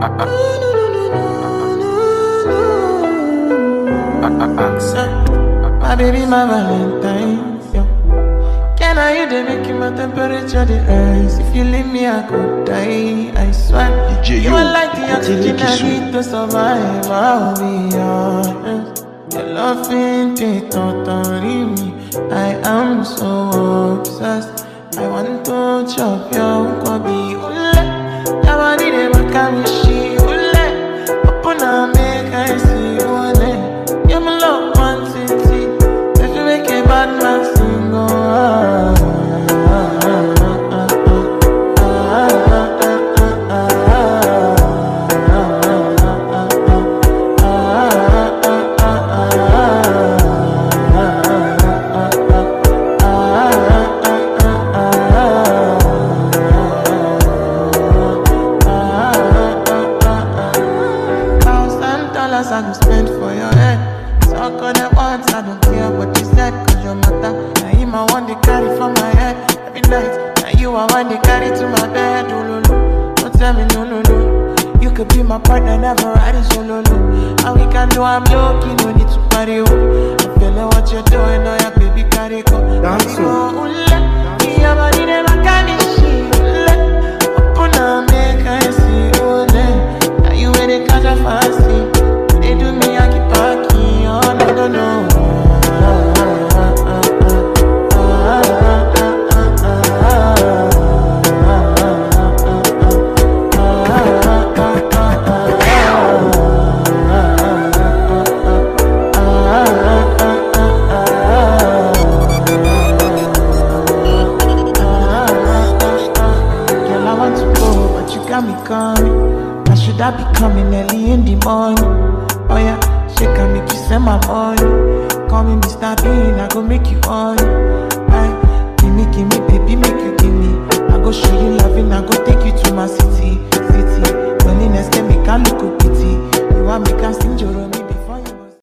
My baby, my Valentine's. Can I you they making my temperature the ice? If you leave me, I could die. I swear. You are like the oxygen I need to survive. I'll be honest. Your love ain't totally me. I am so obsessed. I want to chop your body. Ule, I want it, I can't dollars I go spend for your head. Talk on the words, I don't care what you said, cause your matter. Now him I want to carry for my head every night. Now you I want to carry to my bed. Oh, no. Don't tell me no, no, no. You could be my partner, never ride it solo, no. And we can do I'm lucky, no need to party, oh. I'm feeling what you're doing, oh yeah, baby, carry go. Dance, but me coming. Now should I be coming early in the morning? Oh yeah, she can make you send my money. Call me Mr. Bean, I go make you on. Aye, give me, give me, baby, make you